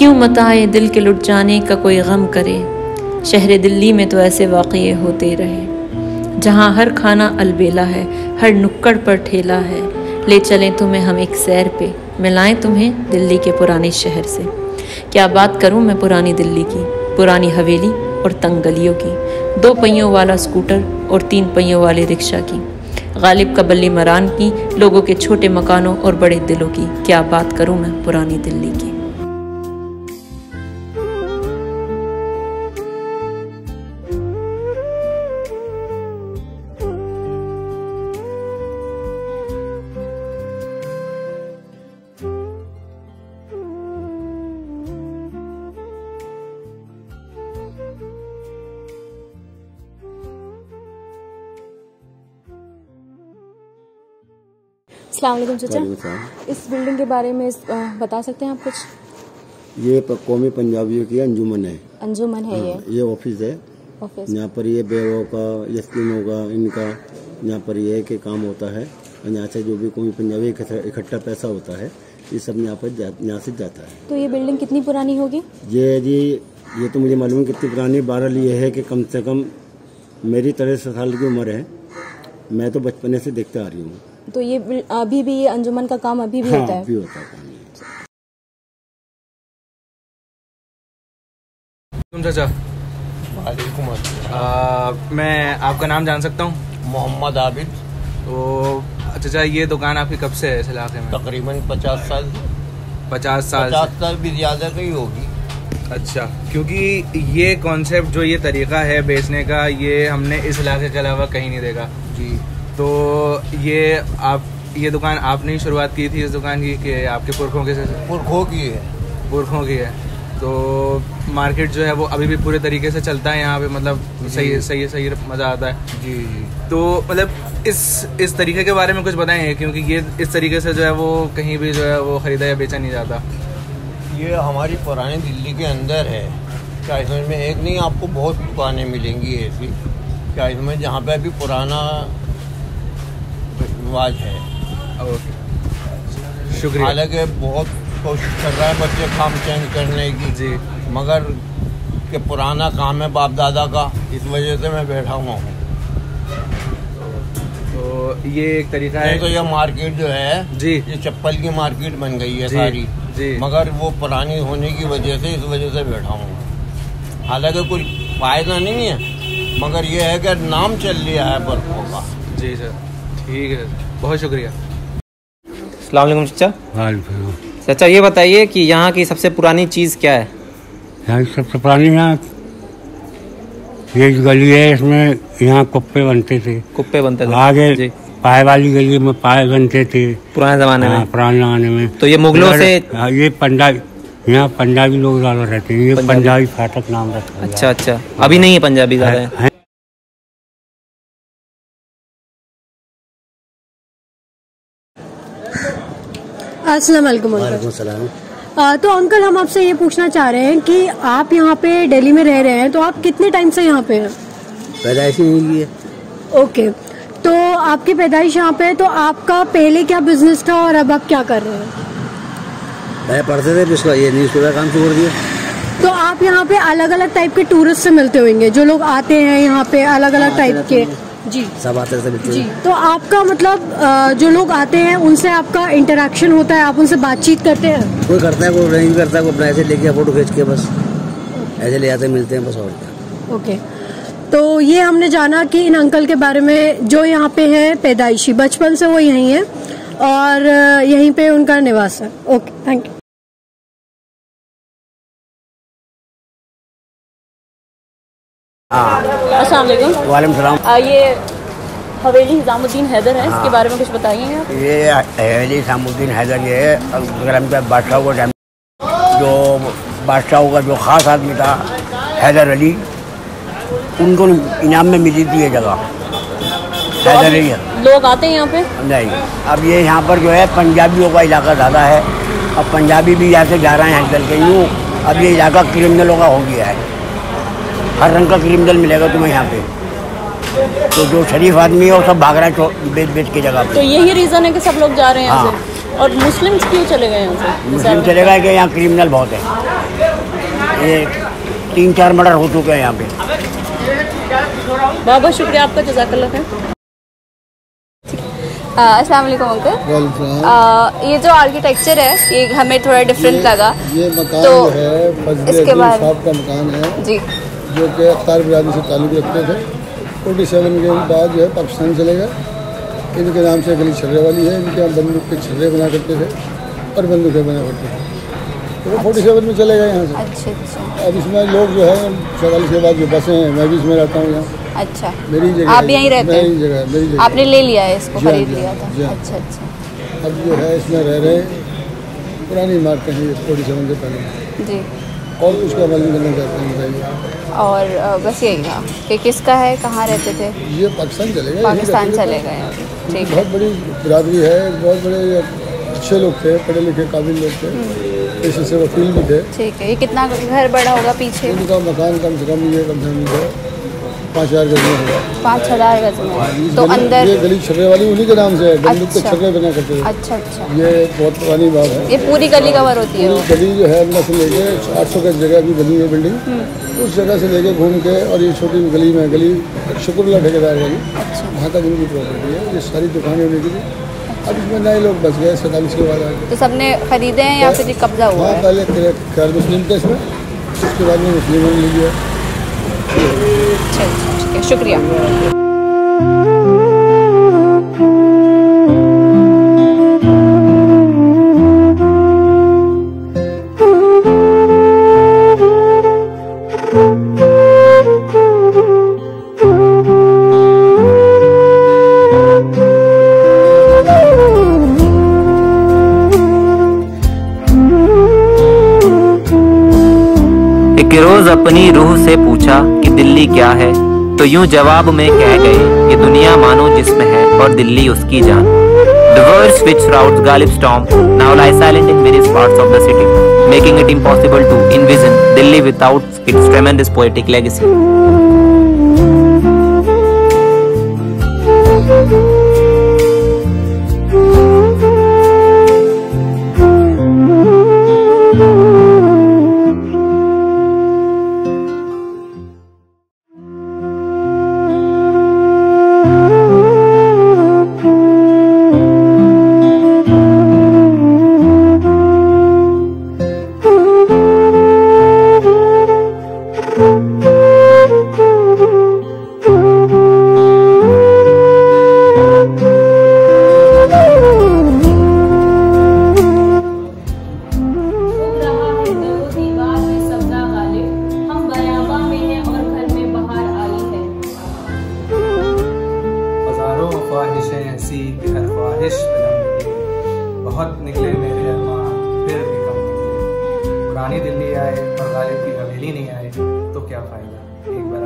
क्यों मताए दिल के लुट जाने का कोई गम करे? शहर दिल्ली में तो ऐसे वाक़े होते रहे, जहाँ हर खाना अलबेला है, हर नुक्कड़ पर ठेला है। ले चलें तुम्हें हम एक सैर पे मिलाएँ तुम्हें दिल्ली के पुराने शहर से। क्या बात करूँ मैं पुरानी दिल्ली की, पुरानी हवेली और तंग गलियों की? दो पहियों वाला स्कूटर और तीन पहियों वाले रिक्शा की। गालिब का बल्ली मरान की, लोगों के छोटे मकानों और बड़े दिलों की। क्या बात करूँ मैं पुरानी दिल्ली की? अलैक्म चाचा। इस बिल्डिंग के बारे में बता सकते हैं आप कुछ? ये कौमी पंजाबियों की अंजुमन है। अंजुमन है ये। हाँ, ये ऑफ़िस है। यहाँ पर ये बेरों का यस्किनों का इनका यहाँ पर ये के काम होता है। और यहाँ से जो भी कौमी पंजाबी इकट्ठा पैसा होता है ये सब यहाँ पर यहाँ से जाता है। तो ये बिल्डिंग कितनी पुरानी होगी? ये जी ये तो मुझे मालूम कितनी पुरानी बहरहाल ये है कि कम से कम मेरी तिरसठ साल की उम्र है। मैं तो बचपने से देखते आ रही हूँ। तो ये अभी भी ये अंजुमन का काम अभी भी हाँ होता है। भी होता है चाचा? आ, मैं आपका नाम जान सकता हूँ? मोहम्मद आबिद। तो चाचा ये दुकान आपकी कब से है इस इलाके में? तकरीबन पचास साल। पचास साल पचास साल भी ज़्यादा की होगी। अच्छा क्योंकि ये कॉन्सेप्ट जो ये तरीका है बेचने का ये हमने इस इलाके के अलावा कहीं नहीं देखा। जी। तो ये आप ये दुकान आपने ही शुरुआत की थी इस दुकान की कि आपके पुरखों के पुरखों की है। पुरखों की है। तो मार्केट जो है वो अभी भी पूरे तरीके से चलता है यहाँ पे मतलब सही सही सही मज़ा आता है। जी जी। तो मतलब इस इस तरीके के बारे में कुछ बताएँ क्योंकि ये इस तरीके से जो है वो कहीं भी जो है वो खरीदा या बेचा नहीं जाता। ये हमारी पुरानी दिल्ली के अंदर है। क्या इसमें में एक नहीं आपको बहुत दुकानें मिलेंगी ऐसी। क्या इसमें जहाँ पे अभी पुराना रिवाज है। ओके शुक्रिया। हालाँकि बहुत कोशिश कर रहा है बच्चे काम चेंज करने की। जी। मगर कि पुराना काम है बाप दादा का इस वजह से मैं बैठा हुआ हूँ। तो ये एक तरीका नहीं तो ये मार्केट जो है जी। ये चप्पल की मार्केट बन गई है जी, सारी। जी। मगर वो पुरानी होने की वजह से इस वजह से बैठा हूँ। हालाँकि कोई फ़ायदा नहीं है मगर ये है कि नाम चल लिया है बर्फों का। जी सर। ठीक है। बहुत शुक्रिया। सलामकुम चाचा। चाचा ये बताइए कि यहाँ की सबसे पुरानी चीज़ क्या है? यहाँ की सबसे पुरानी यहाँ ये गली है इसमें यहाँ कुप्पे बनते थे। कुप्पे बनते थे। आगे पाए वाली गली में पाए बनते थे। पुराने ज़माने हाँ, में पुराने जमाने में। तो ये मुगलों से- हाँ, ये पंजाबी यहाँ पंजाबी लोग ज़्यादा रहते हैं। ये पंजाबी। पंजाबी फाटक नाम रखा अच्छा अच्छा। अभी नहीं है पंजाबी ज़्यादा। अस्सलाम वालेकुम तो अंकल हम आपसे ये पूछना चाह रहे हैं कि आप यहाँ पे दिल्ली में रह रहे हैं तो आप कितने टाइम से यहाँ पे हैं? पैदाइश नहीं की है। ओके। तो आपकी पैदाइश यहाँ पे है तो आपका पहले क्या बिज़नेस था और अब आप क्या कर रहे हैं? पहले पढ़ते थे उसका ये न्यूज़ पेपर काम कर दिया। तो आप यहाँ पे अलग अलग टाइप के टूरिस्ट से मिलते होंगे जो लोग आते हैं यहाँ पे अलग अलग टाइप के। जी। सब आते थे जी तो आपका मतलब जो लोग आते हैं उनसे आपका इंटरेक्शन होता है? आप उनसे बातचीत करते हैं? कोई करता है कोई नहीं करता है कोई अपना ऐसे लेके फ़ोटो खींच के बस। ऐसे ले आते मिलते हैं बस और क्या। ओके। तो ये हमने जाना कि इन अंकल के बारे में जो यहाँ पे है पैदाइशी बचपन से वो यहीं है और यहीं पे उनका निवास है। ओके थैंक यू अस्सलाम वालेकुम। सलाम। ये हवेली निजामुद्दीन हैदर है इसके बारे में कुछ बताइए आप। ये हवेली सामुद्दीन हैदर ये बादशाह को टाइम जो बादशाह का जो ख़ास आदमी था हैदर अली। उनको इनाम में मिली थी ये जगह। हैदर अली लोग आते हैं यहाँ पे? नहीं। अब ये यहाँ पर जो है पंजाबियों का इलाका ज़्यादा है। अब पंजाबी भी यहाँ से जा रहे हैं चल के यूँ। अब ये इलाका क्रिमिनलों का हो गया है। हर रंग का क्रिमिनल मिलेगा तुम्हें यहाँ पे। तो जो शरीफ आदमी है वो सब भाग रहा है बेच बेच के जगह पे। तो यही रीजन है कि सब लोग जा रहे हैं यहाँ से? और मुस्लिम्स क्यों चले गए यहाँ से? मुस्लिम चलेगा कि यहाँ क्रिमिनल बहुत है। ये तीन चार मर्डर हो चुके हैं यहाँ पे। बहुत बहुत शुक्रिया आपका जजाकल्ला खैर। अस्सलाम वालेकुम अंकल ये जो आर्किटेक्चर है ये हमें थोड़ा डिफरेंट लगा। ये मकान तो है इसके बाद का मकान है। जी। जो कि अख्तार बिरादरी से ताल्लुक़ रखते थे फोर्टी सेवन के बाद जो है पाकिस्तान चले गए। इनके नाम से गली छर्रे वाली है इनके यहाँ बंदूक के छर्रे बना करते थे और बंदूकें बना करते थे। तो वो फोर्टी सेवन में चले गए यहाँ से। अच्छा अच्छा। अब इसमें लोग जो है चौवालीस के बाद जो बसें हैं मैं भी इसमें रहता हूँ यहाँ। अच्छा। मेरी जगह आप यहीं रहते हैं? जगह मेरी जगह आपने ले लिया है इसको हाँ, खरीद लिया हाँ, था? हाँ। अच्छा अच्छा। अब जो है इसमें रह रहे हैं। पुरानी इमारतें हैं फोर्टी सेवन से पहले। जी। और उसका नहीं करना चाहते हैं बताइए और बस यही था। कि किसका है कहाँ रहते थे? ये पाकिस्तान चले गए। पाकिस्तान चले गए। ठीक बहुत बड़ी बिरादरी है बहुत बड़े अच्छे लोग थे पढ़े लिखे काबिल लोग थे। पेशे से वकील भी थे। ठीक है। ये कितना घर बड़ा होगा पीछे? उनका मकान कम से कम ये कम से कम पाँच हज़ार गज में होगा पाँच हज़ार गज में तो अंदर ये गली छर्रे वाली उन्हीं के नाम से है। बंदूक के अच्छा। छर्रे बना करते थे अच्छा अच्छा। ये बहुत पुरानी बात है। ये पूरी गली कवर होती है गली जो है अंदर से लेके आठ सौ गज जगह की बनी है बिल्डिंग हम्म। उस जगह से लेके घूम के और ये छोटी गली में गली शुक्रला ठेकेदार वाली अच्छा। वहाँ तक इनकी प्रॉपर्टी है। ये सारी दुकानें होने की थी अब इसमें नए लोग बच गए सैंतालीस के बाद तो सबने खरीदे हैं या फिर कब्जा हुआ है? पहले खैर मुस्लिम थे इसमें। उसके बाद में मुस्लिमों ने लिया। अच्छा अच्छा ठीक है शुक्रिया कि रोज अपनी रूह से पूछा कि दिल्ली क्या है तो यूँ जवाब में कह गए कि दुनिया मानो जिसम है और दिल्ली उसकी जान। Diverse which route Ghalib storm now lie silent in various parts of the city making it impossible to envision Delhi without its tremendous poetic legacy बहुत निकले मेरे अरमां फिर भी कम निकले। पुरानी दिल्ली आए और गालिब की हवेली नहीं आए तो क्या फ़ायदा? एक बार